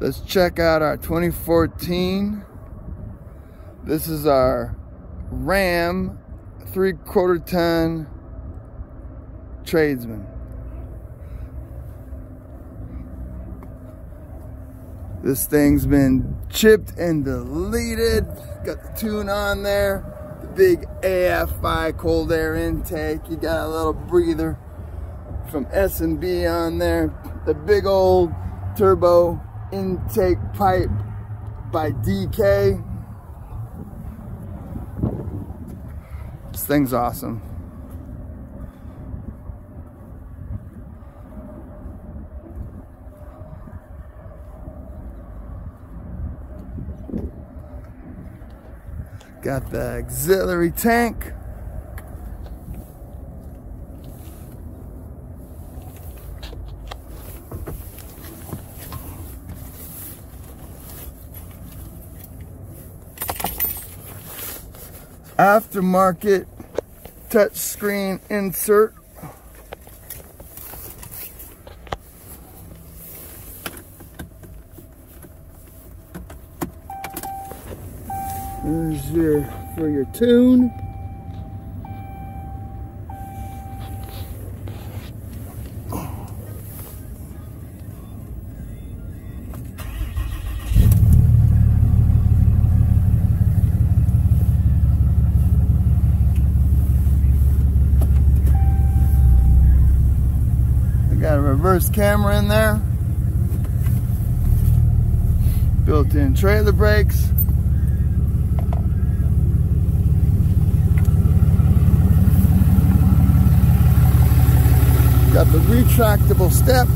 Let's check out our 2014. This is our Ram three quarter ton tradesman. This thing's been chipped and deleted. Got the tune on there. The big AFE cold air intake. You got a little breather from S&B on there. The big old turbo intake pipe by DK. This thing's awesome. Got the auxiliary tank. Aftermarket touchscreen insert. There's your for your tune. Reverse camera in there. Built-in trailer brakes. Got the retractable step.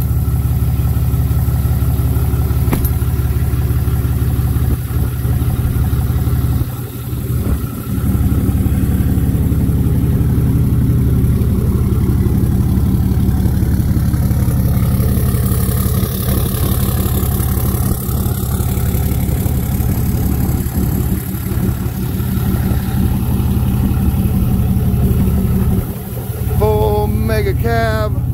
Full mega cab.